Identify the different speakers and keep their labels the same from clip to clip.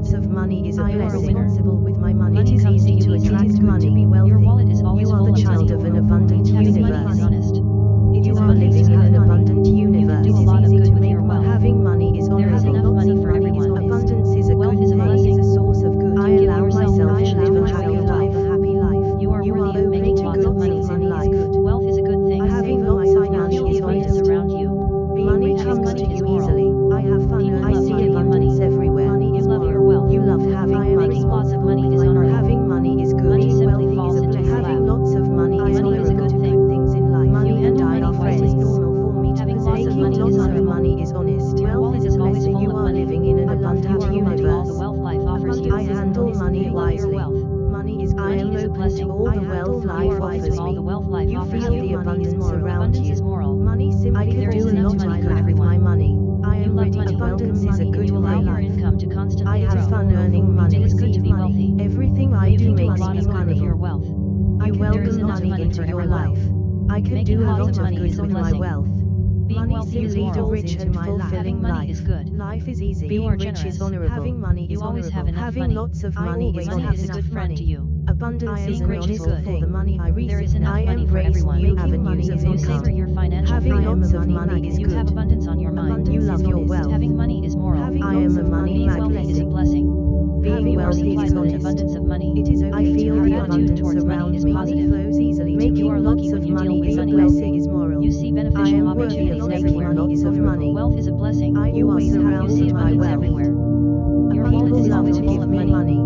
Speaker 1: lots of money is a blessing. responsible with my money.
Speaker 2: money
Speaker 1: it is easy
Speaker 2: to
Speaker 1: attract money.
Speaker 2: To be wealthy. Your wallet is always
Speaker 1: you are the child of an abundant
Speaker 2: lot of good with my wealth.
Speaker 1: Being money seems lead a rich and fulfilling life.
Speaker 2: Is good.
Speaker 1: Life is easy. Being rich is honorable. Having money is
Speaker 2: you always
Speaker 1: honorable.
Speaker 2: Have enough
Speaker 1: Having
Speaker 2: money.
Speaker 1: lots of money is
Speaker 2: money is a good friend
Speaker 1: money.
Speaker 2: to you.
Speaker 1: Abundance is an
Speaker 2: honorable
Speaker 1: thing. The money I receive,
Speaker 2: there is enough
Speaker 1: I
Speaker 2: money for everyone.
Speaker 1: New
Speaker 2: Making money is you savor your financial
Speaker 1: Having lots of money is good.
Speaker 2: You have abundance on your mind.
Speaker 1: Abundance
Speaker 2: you love your wealth. Having money is moral.
Speaker 1: Having
Speaker 2: I am
Speaker 1: a money
Speaker 2: magnet.
Speaker 1: Is
Speaker 2: a
Speaker 1: blessing. Being wealthy is not
Speaker 2: abundance of money.
Speaker 1: It is okay
Speaker 2: I feel
Speaker 1: to have
Speaker 2: attitude towards money is positive.
Speaker 1: Money flows easily
Speaker 2: Making you are lucky when you deal with money.
Speaker 1: Blessing is moral.
Speaker 2: You see beneficial opportunities everywhere.
Speaker 1: Money is of money.
Speaker 2: Wealth is a blessing.
Speaker 1: I
Speaker 2: you
Speaker 1: always are
Speaker 2: you
Speaker 1: by wealth.
Speaker 2: everywhere. Your abundance is always full of money.
Speaker 1: money.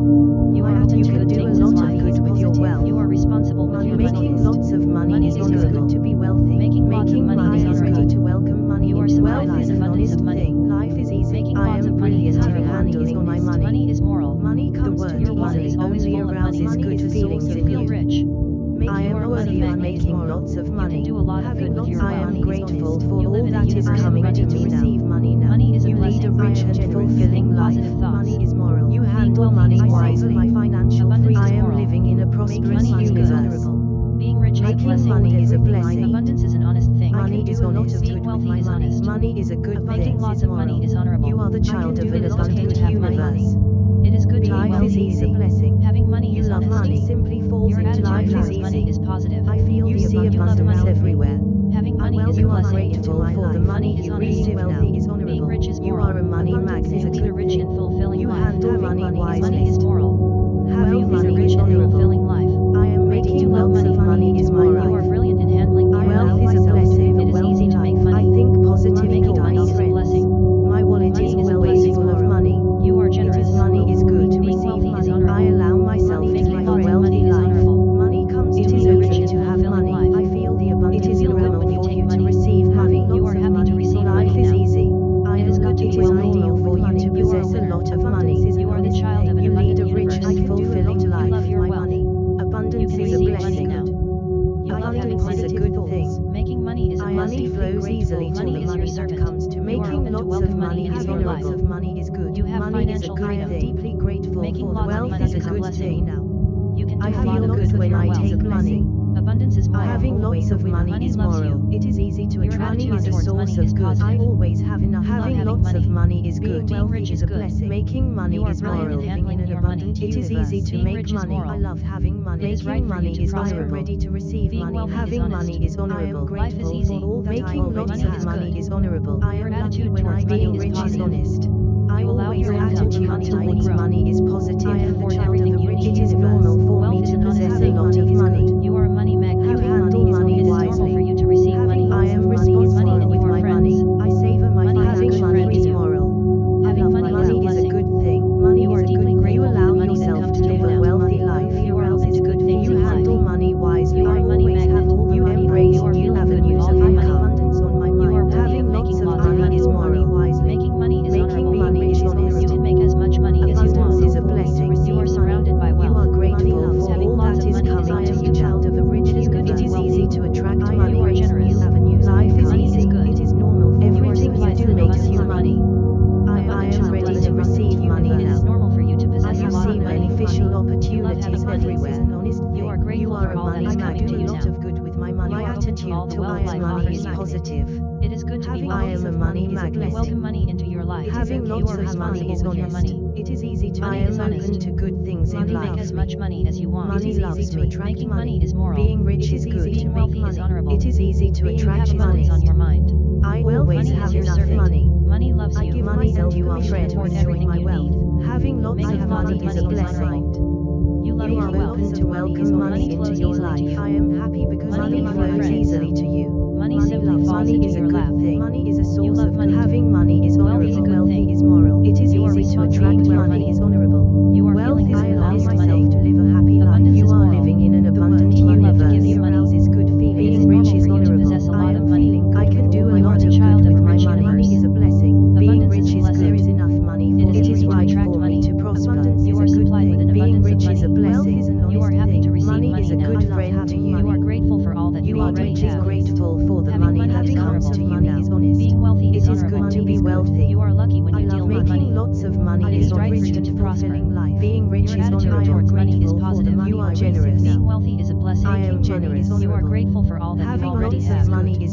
Speaker 2: You are
Speaker 1: you can do a lot of good with your wealth.
Speaker 2: You are responsible with your money. Making lots of money is not
Speaker 1: good to
Speaker 2: be wealthy. Making money it is easy to make money.
Speaker 1: I
Speaker 2: love having money.
Speaker 1: Making
Speaker 2: right
Speaker 1: money is
Speaker 2: I
Speaker 1: am ready to receive
Speaker 2: Being
Speaker 1: money. Having
Speaker 2: is
Speaker 1: money is honorable.
Speaker 2: Life is easy.
Speaker 1: For all that
Speaker 2: Making lots of
Speaker 1: money is honorable. I am happy when I being rich is honest. I always
Speaker 2: have
Speaker 1: attitude towards money is positive.
Speaker 2: I
Speaker 1: am the child of the rich. It is normal
Speaker 2: make as much money as you want.
Speaker 1: Money
Speaker 2: it is
Speaker 1: loves
Speaker 2: easy to attract
Speaker 1: Making
Speaker 2: money.
Speaker 1: money
Speaker 2: is moral.
Speaker 1: Being rich is,
Speaker 2: is
Speaker 1: good.
Speaker 2: Being wealthy
Speaker 1: money.
Speaker 2: is honorable.
Speaker 1: It is easy to
Speaker 2: Being
Speaker 1: attract money.
Speaker 2: on your mind.
Speaker 1: I
Speaker 2: will
Speaker 1: always
Speaker 2: money
Speaker 1: have enough
Speaker 2: surfeit.
Speaker 1: money.
Speaker 2: Money loves
Speaker 1: I
Speaker 2: you.
Speaker 1: give money and
Speaker 2: you are friend toward everything
Speaker 1: my wealth.
Speaker 2: Need.
Speaker 1: Having lots
Speaker 2: Making
Speaker 1: of money,
Speaker 2: money
Speaker 1: is a blessing.
Speaker 2: You love
Speaker 1: you
Speaker 2: your wealth.
Speaker 1: to welcome money into your life. I am happy because
Speaker 2: money
Speaker 1: flows easily to you.
Speaker 2: Money simply falls
Speaker 1: money is a good thing. Money is a source of
Speaker 2: money.
Speaker 1: Having money is honorable.
Speaker 2: Wealth is a good thing.
Speaker 1: Is moral. It is easy to attract money. is honorable. Wealth is allowing
Speaker 2: money.
Speaker 1: to live a happy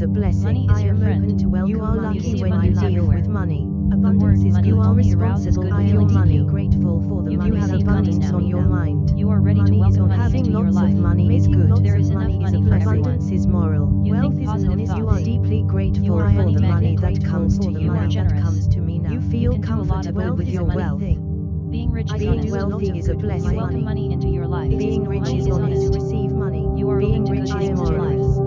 Speaker 2: a
Speaker 1: blessing. Money
Speaker 2: is
Speaker 1: I
Speaker 2: your
Speaker 1: am
Speaker 2: friend.
Speaker 1: open to welcome
Speaker 2: you are lucky when you
Speaker 1: deal with money. Abundance is you are responsible. I am money grateful for the money
Speaker 2: you
Speaker 1: have abundance on your mind.
Speaker 2: You are ready to welcome money
Speaker 1: having lots of money is good. There is enough money. Abundance is moral. Wealth is an You are deeply grateful for the money that comes to
Speaker 2: you.
Speaker 1: to me now You feel comfortable with your wealth.
Speaker 2: Being rich is honest.
Speaker 1: wealthy is a blessing.
Speaker 2: You welcome money into your life.
Speaker 1: Being rich is honest. Receive money.
Speaker 2: You are
Speaker 1: being rich is moral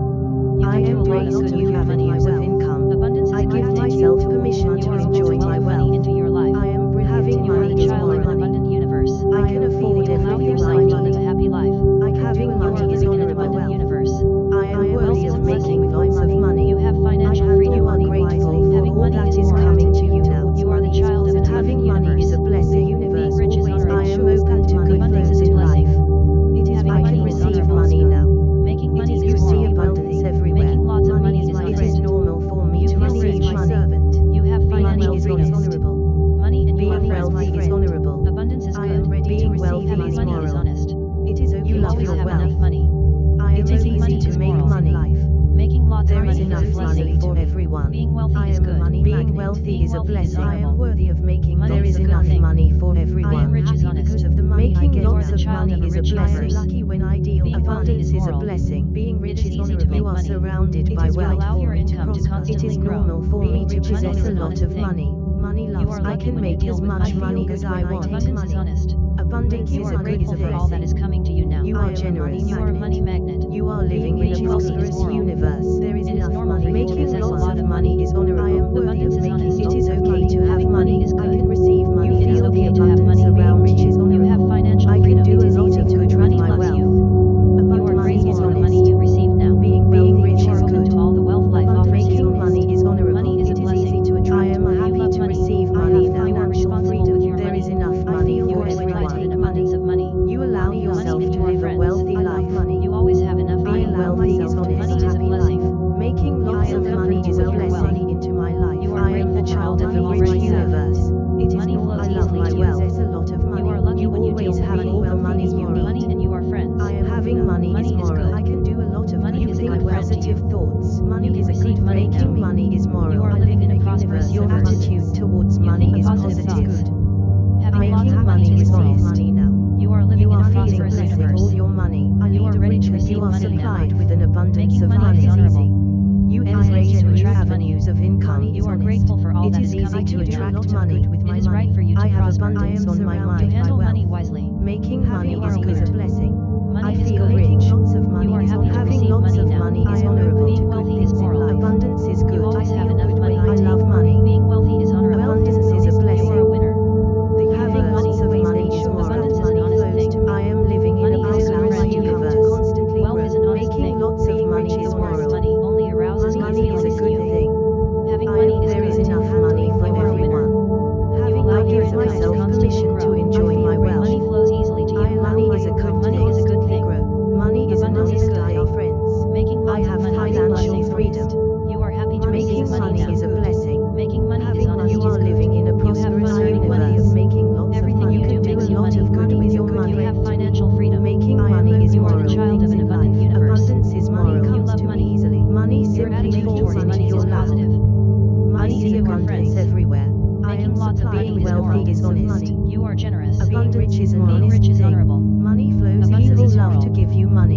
Speaker 2: you
Speaker 1: I am
Speaker 2: blessed
Speaker 1: you have any of income.
Speaker 2: Abundance
Speaker 1: I give myself permission to enjoy my wealth.
Speaker 2: Into your life.
Speaker 1: I am having money is
Speaker 2: my
Speaker 1: money.
Speaker 2: Abundant universe.
Speaker 1: I can afford everything I need. Having money is
Speaker 2: my
Speaker 1: wealth.
Speaker 2: Universe.
Speaker 1: I am worthy of making
Speaker 2: a
Speaker 1: blessing. lucky when ideal
Speaker 2: Being
Speaker 1: abundance
Speaker 2: is,
Speaker 1: is, a blessing. Being rich
Speaker 2: is,
Speaker 1: is honorable. You are surrounded
Speaker 2: it
Speaker 1: by wealth.
Speaker 2: Your income to constantly
Speaker 1: it is normal grow. for
Speaker 2: Being
Speaker 1: me to possess a lot of
Speaker 2: thing.
Speaker 1: money. Money loves. I can make as much
Speaker 2: money
Speaker 1: as I want.
Speaker 2: Abundance is honest.
Speaker 1: Abundance
Speaker 2: you
Speaker 1: is a good
Speaker 2: for all that is coming to you now.
Speaker 1: You are generous.
Speaker 2: You are a money magnet.
Speaker 1: You are living in a prosperous universe. There is enough money. Making lots of money is honorable.
Speaker 2: I am worthy of making. It is
Speaker 1: okay to have money. I can receive. abundance Making
Speaker 2: of money
Speaker 1: easy. You embrace
Speaker 2: rich
Speaker 1: avenues of income.
Speaker 2: You are grateful for all
Speaker 1: it
Speaker 2: that
Speaker 1: is easy to attract money with my money.
Speaker 2: Right
Speaker 1: I have abundance on my mind.
Speaker 2: You handle money wisely.
Speaker 1: Making money is good. a blessing.
Speaker 2: Money
Speaker 1: I feel rich. Lots of money
Speaker 2: you are happy to receive money now. Money
Speaker 1: is
Speaker 2: honorable.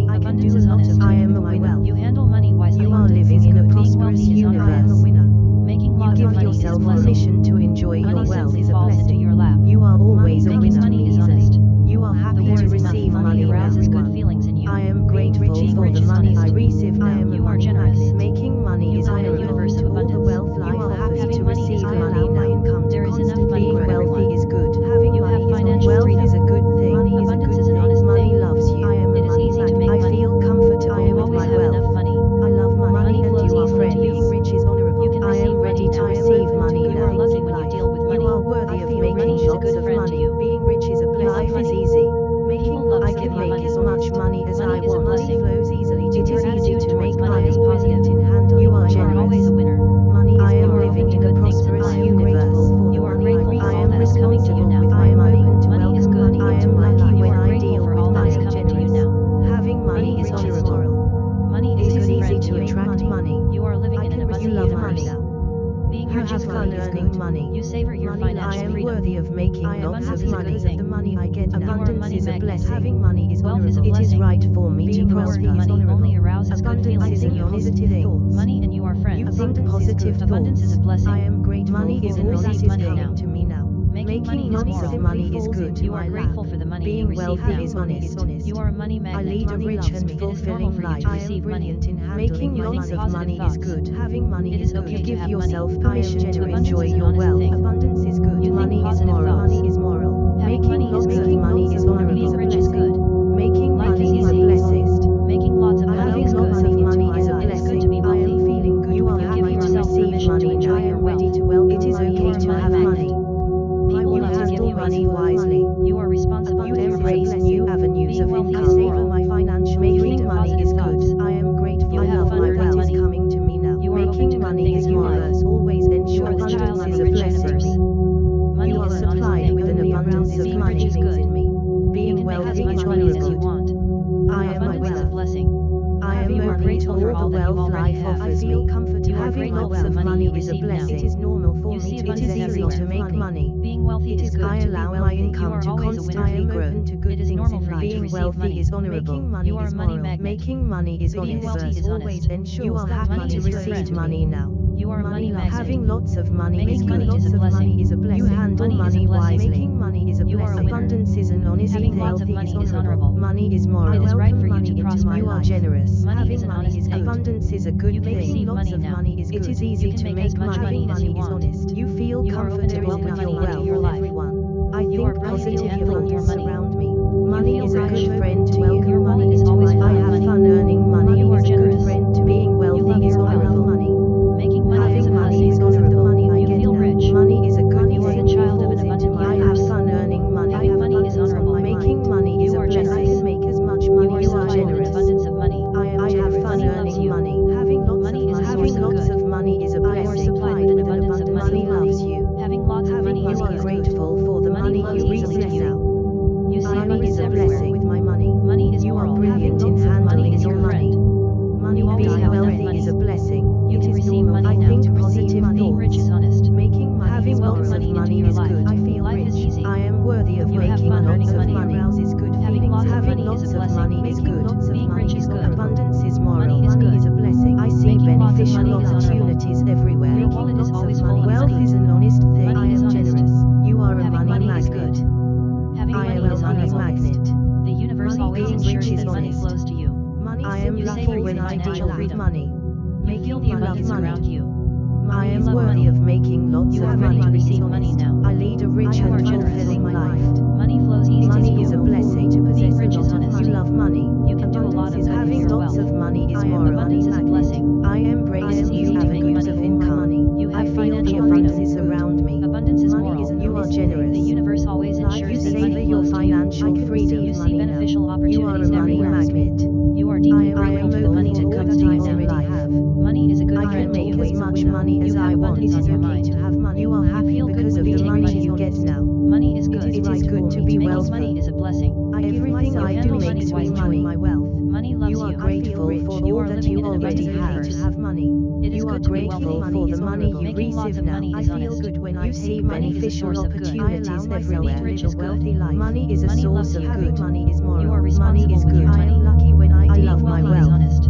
Speaker 1: I
Speaker 2: abundance is honest.
Speaker 1: I am a winner.
Speaker 2: You handle money wisely.
Speaker 1: You are living in a prosperous
Speaker 2: universe. I
Speaker 1: am
Speaker 2: a
Speaker 1: winner.
Speaker 2: Making
Speaker 1: you give yourself permission to enjoy your wealth is a blessing. for meeting
Speaker 2: prosperity.
Speaker 1: Money
Speaker 2: only arouses good
Speaker 1: is
Speaker 2: in your
Speaker 1: positive thoughts.
Speaker 2: Money and you are friends.
Speaker 1: You think abundance positive thoughts.
Speaker 2: Abundance is a blessing.
Speaker 1: I am grateful
Speaker 2: money is
Speaker 1: and
Speaker 2: receive money now.
Speaker 1: to me now.
Speaker 2: Making, Making
Speaker 1: money,
Speaker 2: money
Speaker 1: is, money is good.
Speaker 2: You are grateful for the money
Speaker 1: Being
Speaker 2: you receive now.
Speaker 1: Is honest.
Speaker 2: You are a money magnet.
Speaker 1: I lead a rich and fulfilling life. I am brilliant in handling
Speaker 2: Making lots of money
Speaker 1: is good. Having money
Speaker 2: it
Speaker 1: is, good.
Speaker 2: Okay
Speaker 1: you give yourself
Speaker 2: money.
Speaker 1: permission to enjoy your wealth.
Speaker 2: Thing.
Speaker 1: Abundance is good.
Speaker 2: You
Speaker 1: money is moral. Money is moral. Making lots of money is honorable.
Speaker 2: which is good. wealthy
Speaker 1: money.
Speaker 2: is
Speaker 1: honorable.
Speaker 2: Making
Speaker 1: money
Speaker 2: you are
Speaker 1: is
Speaker 2: money
Speaker 1: moral.
Speaker 2: Magnet.
Speaker 1: Making money is
Speaker 2: Being
Speaker 1: honest.
Speaker 2: Wealthy is honest. You are happy
Speaker 1: to
Speaker 2: receive
Speaker 1: money now.
Speaker 2: You are money, money.
Speaker 1: Having lots of money.
Speaker 2: Making,
Speaker 1: making
Speaker 2: money
Speaker 1: lots
Speaker 2: is a
Speaker 1: of
Speaker 2: blessing.
Speaker 1: money is a blessing. You handle
Speaker 2: money,
Speaker 1: money wisely. Making money is a
Speaker 2: you
Speaker 1: blessing. Abundance is an honest
Speaker 2: Having lots of money
Speaker 1: is honorable. Money is moral.
Speaker 2: It is right for you to prosper.
Speaker 1: You
Speaker 2: are
Speaker 1: generous.
Speaker 2: Money
Speaker 1: Having
Speaker 2: is
Speaker 1: money is abundance is a good
Speaker 2: you
Speaker 1: thing. Lots
Speaker 2: money
Speaker 1: of
Speaker 2: now.
Speaker 1: money is good. It is
Speaker 2: easy to make
Speaker 1: money.
Speaker 2: Having
Speaker 1: money is honest. You feel comfortable with your wealth. Everyone. I think positive
Speaker 2: your money
Speaker 1: around me. Money is a good friend to you. Money
Speaker 2: is always
Speaker 1: I have fun earning money.
Speaker 2: You are generous.
Speaker 1: Being wealthy is
Speaker 2: always source of good. I allow myself to
Speaker 1: wealthy life. Money is a
Speaker 2: money
Speaker 1: source of good. Money is moral.
Speaker 2: You are responsible
Speaker 1: money
Speaker 2: is
Speaker 1: good. I am lucky when I,
Speaker 2: I
Speaker 1: love my wealth.
Speaker 2: Honest.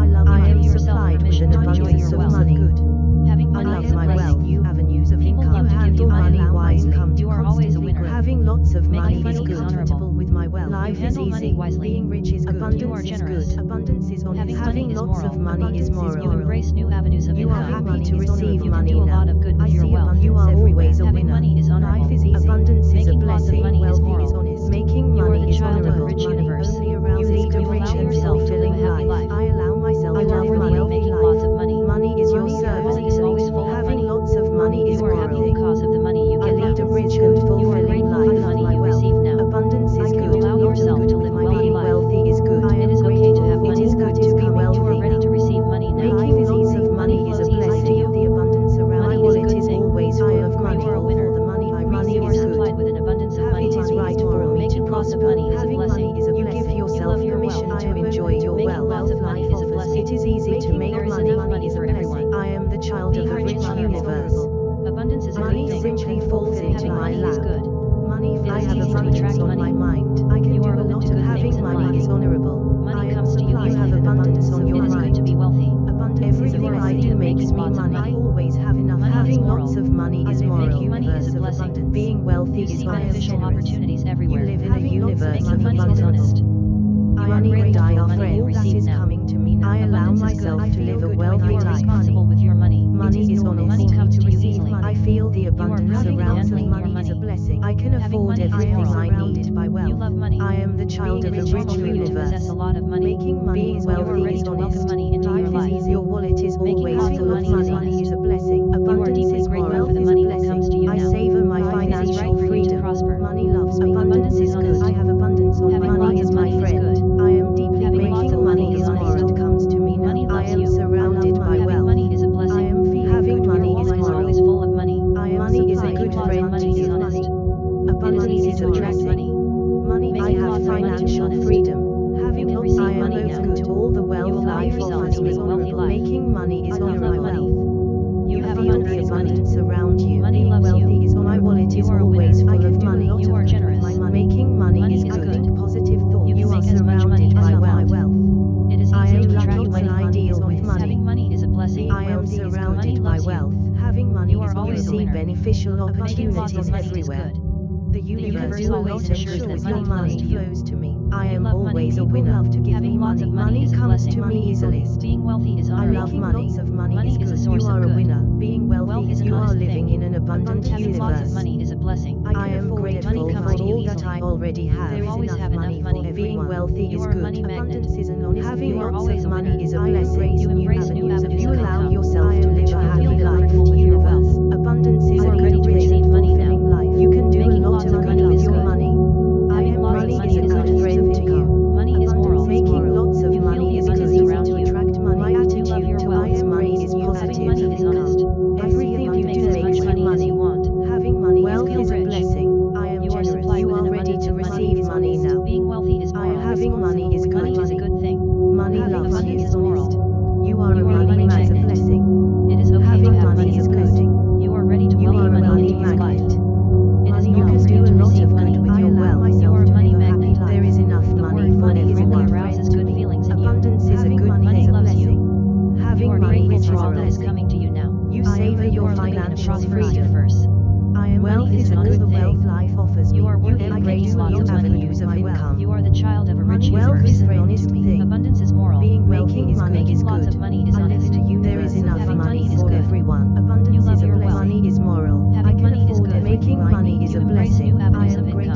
Speaker 1: I love I am supplied with an abundance of money. Good.
Speaker 2: Having money I love
Speaker 1: my wealth. New avenues of
Speaker 2: People
Speaker 1: income.
Speaker 2: To money
Speaker 1: wisely.
Speaker 2: Come
Speaker 1: you are
Speaker 2: always a winner.
Speaker 1: Having lots of money is good. Comfortable with my wealth. Life is easy. Being rich is good. Abundance is good. Abundance is honest.
Speaker 2: Having
Speaker 1: lots of money is moral.
Speaker 2: You embrace new avenues of income.
Speaker 1: being wealthy is
Speaker 2: beneficial opportunities everywhere.
Speaker 1: You live in a universe of
Speaker 2: money is honest.
Speaker 1: I am
Speaker 2: grateful for money
Speaker 1: all that is
Speaker 2: now.
Speaker 1: coming to me now. I allow myself to live a wealthy life.
Speaker 2: responsible with your money.
Speaker 1: Money is honest.
Speaker 2: Money comes to you money.
Speaker 1: I feel the abundance around me. Money is a blessing. I can afford everything I need by wealth.
Speaker 2: You love money.
Speaker 1: I am the child of a
Speaker 2: rich
Speaker 1: universe.
Speaker 2: Possess a lot of money.
Speaker 1: Making money is
Speaker 2: wealthy is
Speaker 1: honest.
Speaker 2: Money into
Speaker 1: life
Speaker 2: life.
Speaker 1: is easy. Your wallet is always full of
Speaker 2: money.
Speaker 1: Money is a blessing. beneficial opportunities everywhere. The
Speaker 2: universe always ensures that money,
Speaker 1: money
Speaker 2: flows to
Speaker 1: me. I am always a winner.
Speaker 2: Love to give
Speaker 1: Having money.
Speaker 2: money.
Speaker 1: Money comes to me easily.
Speaker 2: Being wealthy is.
Speaker 1: I love money. Lots of money,
Speaker 2: money
Speaker 1: is, good.
Speaker 2: is a source
Speaker 1: you are a winner. Being wealthy,
Speaker 2: Wealth is
Speaker 1: you are living
Speaker 2: thing.
Speaker 1: in an abundant
Speaker 2: Having
Speaker 1: universe.
Speaker 2: Lots of money is a blessing.
Speaker 1: I, I
Speaker 2: am
Speaker 1: grateful money
Speaker 2: comes
Speaker 1: for all that I already have. There
Speaker 2: always have enough
Speaker 1: money. Being wealthy is good.
Speaker 2: Money
Speaker 1: Abundance is an honest
Speaker 2: Having lots of
Speaker 1: money is a blessing.
Speaker 2: You embrace new avenues.
Speaker 1: You allow yourself to live a happy life.
Speaker 2: Universe.
Speaker 1: Abundance is world
Speaker 2: is coming to you now.
Speaker 1: You
Speaker 2: savor
Speaker 1: your
Speaker 2: financial
Speaker 1: freedom. I am
Speaker 2: wealth
Speaker 1: is a good
Speaker 2: thing.
Speaker 1: Life offers you are
Speaker 2: worth
Speaker 1: a great of avenues
Speaker 2: of
Speaker 1: income.
Speaker 2: You are the
Speaker 1: child
Speaker 2: of
Speaker 1: a
Speaker 2: rich Wealth is an honest thing. Abundance is moral.
Speaker 1: Being
Speaker 2: making is
Speaker 1: money is
Speaker 2: lots
Speaker 1: of
Speaker 2: money is honest.
Speaker 1: There is enough money for everyone. Abundance is a blessing.
Speaker 2: Money
Speaker 1: is
Speaker 2: moral.
Speaker 1: Having
Speaker 2: money
Speaker 1: is good.
Speaker 2: Making money is a
Speaker 1: blessing. I
Speaker 3: am
Speaker 1: grateful.